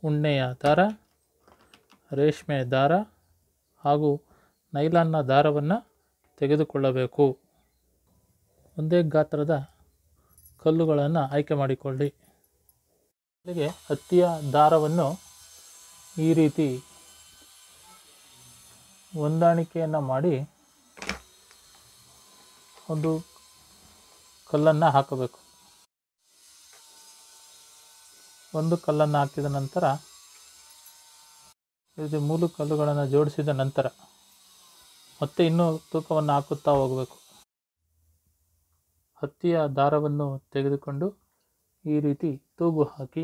ಉಣ್ಣೆಯ ದಾರ ರೇಷ್ಮೆ ದಾರ ಹಾಗೂ ನೈಲಾನ್ನ ದಾರವನ್ನು ತೆಗೆದುಕೊಳ್ಳಬೇಕು. ಒಂದೇ ಗಾತ್ರದ ಕಲ್ಲುಗಳನ್ನು ಆಯ್ಕೆ ಮಾಡಿಕೊಳ್ಳಿ. ಅಲ್ಲಿಗೆ ಹತ್ತಿಯ ದಾರವನ್ನು ಈ ರೀತಿ ಹೊಂದಾಣಿಕೆಯನ್ನು ಮಾಡಿ ಒಂದು ಕಲ್ಲನ್ನು ಹಾಕಬೇಕು. ಒಂದು ಕಲ್ಲನ್ನು ಹಾಕಿದ ನಂತರ ಇದು ಮೂರು ಕಲ್ಲುಗಳನ್ನು ಜೋಡಿಸಿದ ನಂತರ ಮತ್ತೆ ಇನ್ನೂ ತೂಕವನ್ನು ಹಾಕುತ್ತಾ ಹೋಗಬೇಕು. ಹತ್ತಿಯ ದಾರವನ್ನು ತೆಗೆದುಕೊಂಡು ಈ ರೀತಿ ತೂಗು ಹಾಕಿ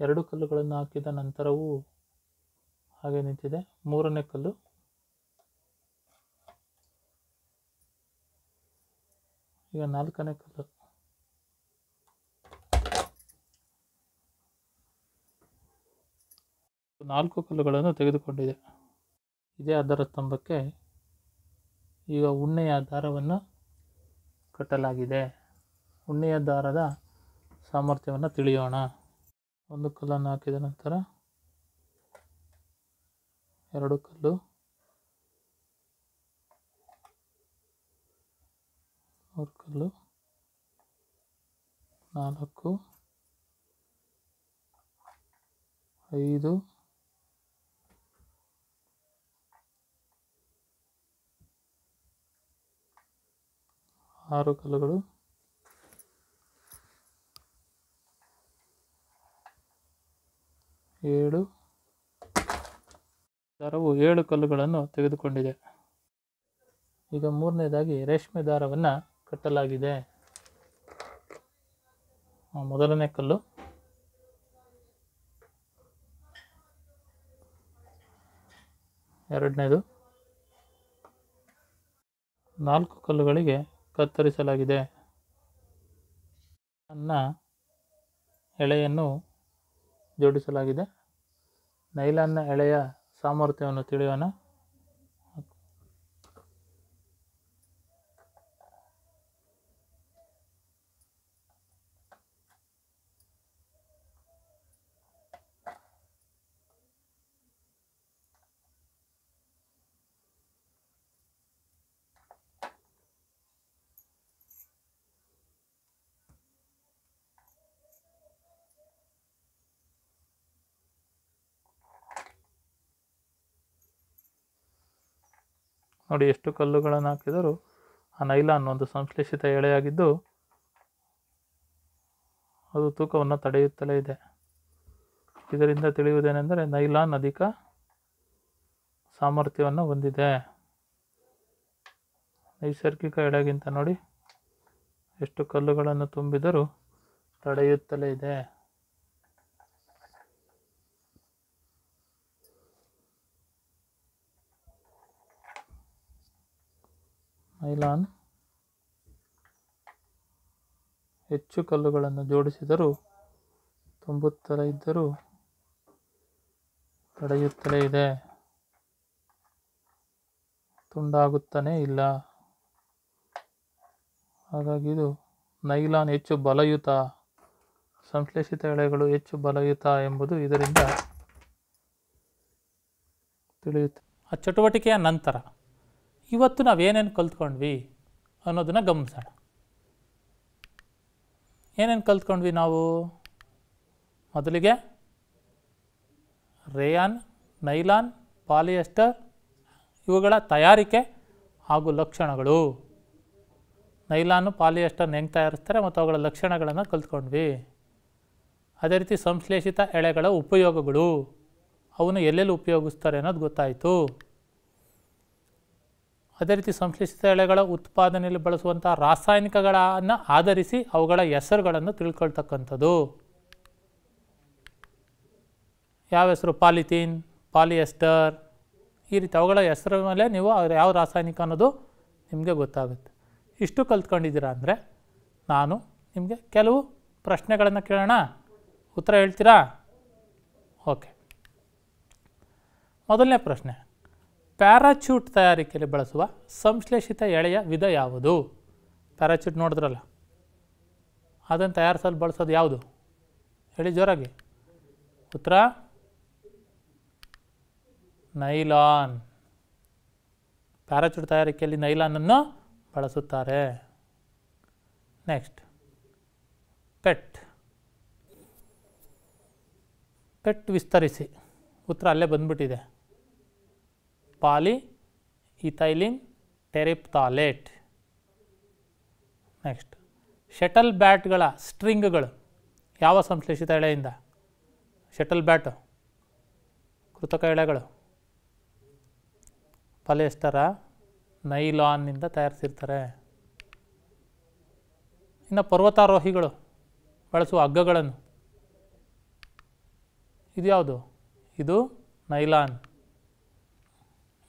ಎರಡು ಕಲ್ಲುಗಳನ್ನು ಹಾಕಿದ ನಂತರವೂ ಹಾಗೆ ನಿಂತಿದೆ. ಮೂರನೇ ಕಲ್ಲು. ಈಗ ನಾಲ್ಕನೇ ಕಲ್ಲು. ನಾಲ್ಕು ಕಲ್ಲುಗಳನ್ನು ತೆಗೆದುಕೊಂಡಿದೆ. ಇದೇ ಅದರ ಸ್ತಂಭಕ್ಕೆ ಈಗ ಉಣ್ಣೆಯ ದಾರವನ್ನು ಕಟ್ಟಲಾಗಿದೆ. ಉಣ್ಣೆಯ ದಾರದ ಸಾಮರ್ಥ್ಯವನ್ನು ತಿಳಿಯೋಣ. ಒಂದು ಕಲ್ಲನ್ನು ಹಾಕಿದ ನಂತರ ಎರಡು ಕಲ್ಲು, ಮೂರು ಕಲ್ಲು, ನಾಲ್ಕು, ಐದು ಆರು ಕಲ್ಲುಗಳು. ಏಳು. ದಾರವು ಏಳು ಕಲ್ಲುಗಳನ್ನು ತೆಗೆದುಕೊಂಡಿದೆ. ಈಗ ಮೂರನೇದಾಗಿ ರೇಷ್ಮೆ ದಾರವನ್ನು ಕಟ್ಟಲಾಗಿದೆ. ಮೊದಲನೇ ಕಲ್ಲು. ಎರಡನೇದು. ನಾಲ್ಕು ಕಲ್ಲುಗಳಿಗೆ ಕತ್ತರಿಸಲಾಗಿದೆ. ಅನ್ನ ಎಳೆಯನ್ನು ಜೋಡಿಸಲಾಗಿದೆ. ನೈಲಾನ್ನ ಎಳೆಯ ಸಾಮರ್ಥ್ಯವನ್ನು ತಿಳಿಯೋಣ. ನೋಡಿ ಎಷ್ಟು ಕಲ್ಲುಗಳನ್ನು ಹಾಕಿದರೂ ಆ ನೈಲಾನ್ ಒಂದು ಸಂಶ್ಲೇಷಿತ ಎಳೆಯಾಗಿದ್ದು ಅದು ತೂಕವನ್ನು ತಡೆಯುತ್ತಲೇ ಇದೆ. ಇದರಿಂದ ತಿಳಿಯುವುದೇನೆಂದರೆ ನೈಲಾನ್ ಅಧಿಕ ಸಾಮರ್ಥ್ಯವನ್ನು ಹೊಂದಿದೆ. ನೈಸರ್ಗಿಕ ಎಳೆಗಿಂತ ನೋಡಿ ಎಷ್ಟು ಕಲ್ಲುಗಳನ್ನು ತುಂಬಿದರೂ ತಡೆಯುತ್ತಲೇ ಇದೆ. ನೈಲಾನ್ ಹೆಚ್ಚು ಕಲ್ಲುಗಳನ್ನು ಜೋಡಿಸಿದರೂ ತುಂಬುತ್ತಲೇ ಇದ್ದರೂ ತಡೆಯುತ್ತಲೇ ಇದೆ. ತುಂಡಾಗುತ್ತಾನೇ ಇಲ್ಲ. ಹಾಗಾಗಿ ಇದು ನೈಲಾನ್ ಹೆಚ್ಚು ಬಲಯುತ, ಸಂಶ್ಲೇಷಿತ ಎಳೆಗಳು ಹೆಚ್ಚು ಬಲಯುತ ಎಂಬುದು ಇದರಿಂದ ತಿಳಿಯುತ್ತೆ. ಆ ಚಟುವಟಿಕೆಯ ನಂತರ ಇವತ್ತು ನಾವೇನೇನು ಕಲ್ತ್ಕೊಂಡ್ವಿ ಅನ್ನೋದನ್ನು ಗಮನಿಸೋಣ. ಏನೇನು ಕಲ್ತ್ಕೊಂಡ್ವಿ ನಾವು? ಮೊದಲಿಗೆ ರೇಯಾನ್, ನೈಲಾನ್, ಪಾಲಿಯೆಸ್ಟರ್ ಇವುಗಳ ತಯಾರಿಕೆ ಹಾಗೂ ಲಕ್ಷಣಗಳು. ನೈಲಾನು ಪಾಲಿಯೆಸ್ಟರ್ನ ಹೆಂಗೆ ತಯಾರಿಸ್ತಾರೆ ಮತ್ತು ಅವುಗಳ ಲಕ್ಷಣಗಳನ್ನು ಕಲ್ತ್ಕೊಂಡ್ವಿ. ಅದೇ ರೀತಿ ಸಂಶ್ಲೇಷಿತ ಎಳೆಗಳ ಉಪಯೋಗಗಳು. ಅವನ್ನು ಎಲ್ಲೆಲ್ಲಿ ಉಪಯೋಗಿಸ್ತಾರೆ ಅನ್ನೋದು ಗೊತ್ತಾಯಿತು. ಅದೇ ರೀತಿ ಸಂಶ್ಲೇಷಿತ ಎಳೆಗಳ ಉತ್ಪಾದನೆಯಲ್ಲಿ ಬಳಸುವಂಥ ರಾಸಾಯನಿಕಗಳನ್ನು ಆಧರಿಸಿ ಅವುಗಳ ಹೆಸರುಗಳನ್ನು ತಿಳ್ಕೊಳ್ತಕ್ಕಂಥದ್ದು. ಯಾವ ಹೆಸರು? Polythene, polyester. ಈ ರೀತಿ ಅವುಗಳ ಹೆಸರ ಮೇಲೆ ನೀವು ಯಾವ ರಾಸಾಯನಿಕ ಅನ್ನೋದು ನಿಮಗೆ ಗೊತ್ತಾಗುತ್ತೆ. ಇಷ್ಟು ಕಲ್ತ್ಕೊಂಡಿದ್ದೀರಾ ಅಂದರೆ ನಾನು ನಿಮಗೆ ಕೆಲವು ಪ್ರಶ್ನೆಗಳನ್ನು ಕೇಳೋಣ. ಉತ್ತರ ಹೇಳ್ತೀರಾ? ಓಕೆ. ಮೊದಲನೇ ಪ್ರಶ್ನೆ. ಪ್ಯಾರಾಚೂಟ್ ತಯಾರಿಕೆಯಲ್ಲಿ ಬಳಸುವ ಸಂಶ್ಲೇಷಿತ ಎಳೆಯ ವಿಧ ಯಾವುದು? ಪ್ಯಾರಾಚೂಟ್ ನೋಡಿದ್ರಲ್ಲ. ಅದನ್ನು ತಯಾರಿಸಲು ಬಳಸೋದು ಯಾವುದು? ಹೇಳಿ ಜೋರಾಗಿ. ಉತ್ತರ? ನೈಲಾನ್. ಪ್ಯಾರಾಚೂಟ್ ತಯಾರಿಕೆಯಲ್ಲಿ ನೈಲಾನನ್ನು ಬಳಸುತ್ತಾರೆ. ನೆಕ್ಸ್ಟ್. ಪೆಟ್. ಪೆಟ್ ವಿಸ್ತರಿಸಿ. ಉತ್ತರ ಅಲ್ಲೇ ಬಂದ್ಬಿಟ್ಟಿದೆ. Poly ethylene terephthalate next shuttle ಬ್ಯಾಟ್ಗಳ ಸ್ಟ್ರಿಂಗ್ಗಳು ಯಾವ ಸಂಶ್ಲೇಷಿತ ಎಳೆಯಿಂದ? ಶಟಲ್ ಬ್ಯಾಟು ಕೃತಕ ಎಳೆಗಳು. ಪಾಲಿಯೆಸ್ಟರ ನೈಲಾನ್ನಿಂದ ತಯಾರಿಸಿರ್ತಾರೆ. ಇನ್ನು ಪರ್ವತಾರೋಹಿಗಳು ಬಳಸುವ ಹಗ್ಗಗಳನ್ನು. ಇದು ಯಾವುದು? ಇದು ನೈಲಾನ್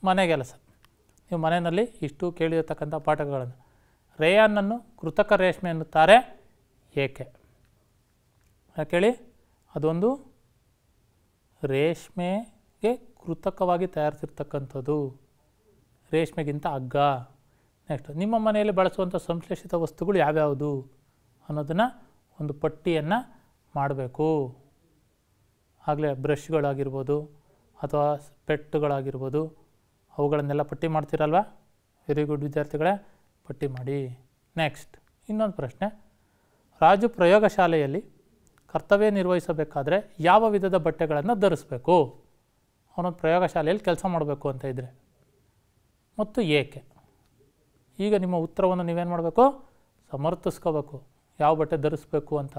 ಮನೆಗೆಲಸ ನೀವು ಮನೆಯಲ್ಲಿ ಇಷ್ಟು ಕೇಳಿರತಕ್ಕಂಥ ಪಾಠಗಳನ್ನು ರೇಯಾನನ್ನು ಕೃತಕ ರೇಷ್ಮೆ ಎನ್ನುತ್ತಾರೆ ಏಕೆ? ಯಾಕೇಳಿ ಅದೊಂದು ರೇಷ್ಮೆಗೆ ಕೃತಕವಾಗಿ ತಯಾರಿಸಿರ್ತಕ್ಕಂಥದ್ದು. ರೇಷ್ಮೆಗಿಂತ ಅಗ್ಗ ನೆಕ್ಸ್ಟ್ ನಿಮ್ಮ ಮನೆಯಲ್ಲಿ ಬಳಸುವಂಥ ಸಂಶ್ಲೇಷಿತ ವಸ್ತುಗಳು ಯಾವ್ಯಾವುದು ಅನ್ನೋದನ್ನು ಒಂದು ಪಟ್ಟಿಯನ್ನು ಮಾಡಬೇಕು. ಆಗಲೇ ಬ್ರಷ್ಗಳಾಗಿರ್ಬೋದು ಅಥವಾ ಪೆಟ್ಟುಗಳಾಗಿರ್ಬೋದು ಅವುಗಳನ್ನೆಲ್ಲ ಪಟ್ಟಿ ಮಾಡ್ತೀರಲ್ವಾ? ವೆರಿ ಗುಡ್ ವಿದ್ಯಾರ್ಥಿಗಳೇ, ಪಟ್ಟಿ ಮಾಡಿ. ನೆಕ್ಸ್ಟ್ ಇನ್ನೊಂದು ಪ್ರಶ್ನೆ. ರಾಜು ಪ್ರಯೋಗಶಾಲೆಯಲ್ಲಿ ಕರ್ತವ್ಯ ನಿರ್ವಹಿಸಬೇಕಾದ್ರೆ ಯಾವ ವಿಧದ ಬಟ್ಟೆಗಳನ್ನು ಧರಿಸಬೇಕು? ಅವನೊಂದು ಪ್ರಯೋಗಶಾಲೆಯಲ್ಲಿ ಕೆಲಸ ಮಾಡಬೇಕು ಅಂತ ಇದ್ದರೆ ಮತ್ತು ಏಕೆ? ಈಗ ನಿಮ್ಮ ಉತ್ತರವನ್ನು ನೀವೇನು ಮಾಡಬೇಕು? ಸಮರ್ಥಿಸ್ಕೋಬೇಕು. ಯಾವ ಬಟ್ಟೆ ಧರಿಸ್ಬೇಕು ಅಂತ.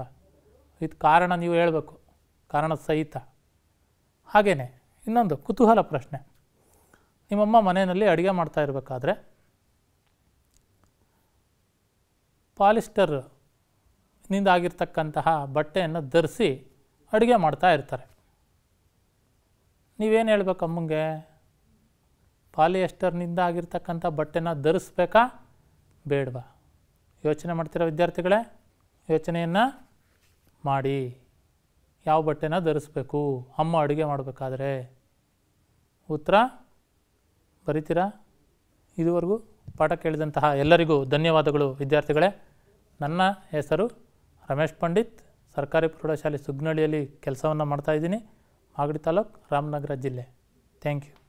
ಇದು ಕಾರಣ ನೀವು ಹೇಳಬೇಕು. ಕಾರಣ ಸಹಿತ. ಹಾಗೆಯೇ ಇನ್ನೊಂದು ಕುತೂಹಲ ಪ್ರಶ್ನೆ. ನಿಮ್ಮಮ್ಮ ಮನೆಯಲ್ಲಿ ಅಡುಗೆ ಮಾಡ್ತಾ ಇರಬೇಕಾದ್ರೆ ಪಾಲಿಸ್ಟರ್ನಿಂದ ಆಗಿರ್ತಕ್ಕಂತಹ ಬಟ್ಟೆಯನ್ನು ಧರಿಸಿ ಅಡುಗೆ ಮಾಡ್ತಾ ಇರ್ತಾರೆ. ನೀವೇನು ಹೇಳ್ಬೇಕು ಅಮ್ಮಂಗೆ? ಪಾಲಿಯೆಸ್ಟರ್ನಿಂದ ಆಗಿರ್ತಕ್ಕಂಥ ಬಟ್ಟೆನ ಧರಿಸ್ಬೇಕಾ? ಬೇಡವಾ. ಯೋಚನೆ ಮಾಡ್ತಿರೋ ವಿದ್ಯಾರ್ಥಿಗಳೇ? ಯೋಚನೆಯನ್ನು ಮಾಡಿ. ಯಾವ ಬಟ್ಟೆನ ಧರಿಸ್ಬೇಕು? ಅಮ್ಮ ಅಡುಗೆ ಮಾಡಬೇಕಾದ್ರೆ? ಉತ್ತರ ಬರಿತೀರಾ? ಇದುವರೆಗೂ ಪಾಠ ಕೇಳಿದಂತಹ ಎಲ್ಲರಿಗೂ ಧನ್ಯವಾದಗಳು ವಿದ್ಯಾರ್ಥಿಗಳೇ. ನನ್ನ ಹೆಸರು ರಮೇಶ್ ಪಂಡಿತ್, ಸರ್ಕಾರಿ ಪ್ರೌಢಶಾಲೆ ಸುಗ್ನಳ್ಳಿಯಲ್ಲಿ ಕೆಲಸವನ್ನು ಮಾಡ್ತಾಯಿದ್ದೀನಿ ಮಾಗಡಿ ತಾಲೂಕು ರಾಮನಗರ ಜಿಲ್ಲೆ. Thank you.